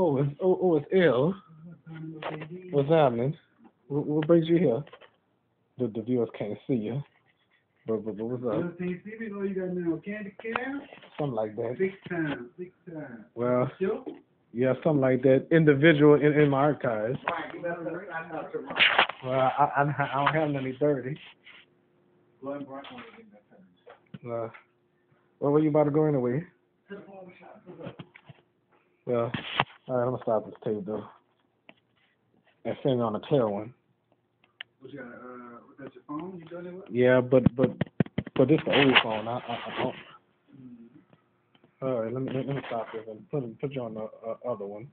Oh, it's oh, oh it's L. What's happening? What, what brings you here? The the viewers can't see you. But but, but what's up? see me know you got now candy can? Something like that. Big time, big time. Well, yeah, something like that. Individual in, in my archives. Right, you better bring that out tomorrow. Well, I, I I don't have any thirty. Glenn Brown wanted to get that time. Uh, well, where you about to go anyway? To the barber shop. What's up? Well, all right, I'm gonna stop this tape though. And send on a clear one. What you got, uh, was that your phone you done it with? Yeah, but but but this the old phone. I I, I don't. Mm-hmm. All right, let me let me stop this and put put you on the uh, other one.